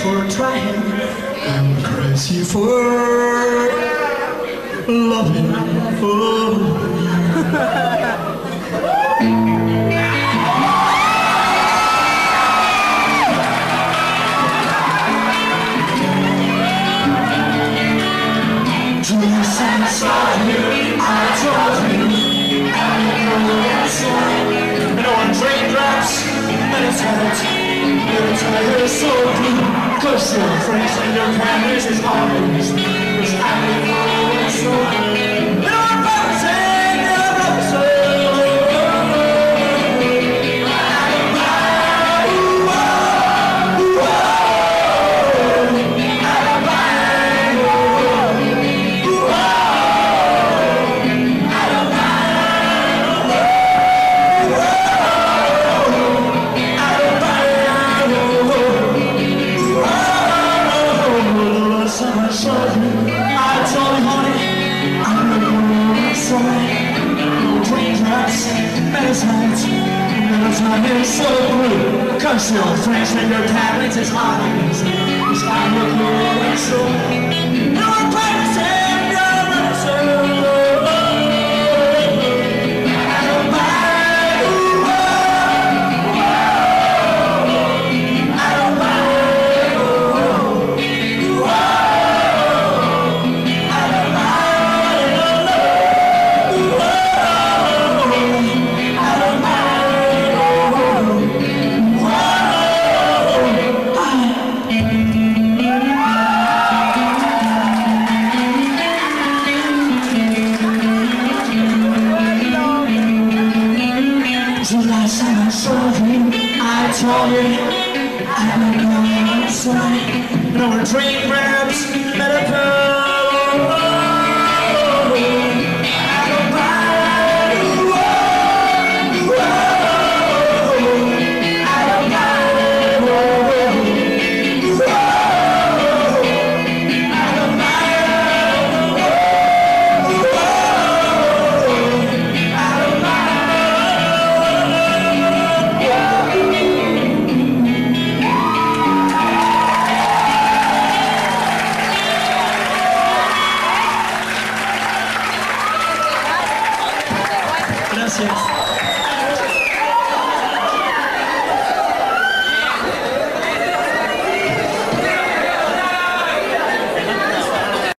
prefer loving. Oh. To satisfy you, I told you I know that's right. No one raindrops, meditate, meditate is so Cause your friends and your families is always medicine is so blue. Cause your friends and your tablets is honest. Cause I'm the blue so I told you I don't know. No train grabs, medical. 谢谢。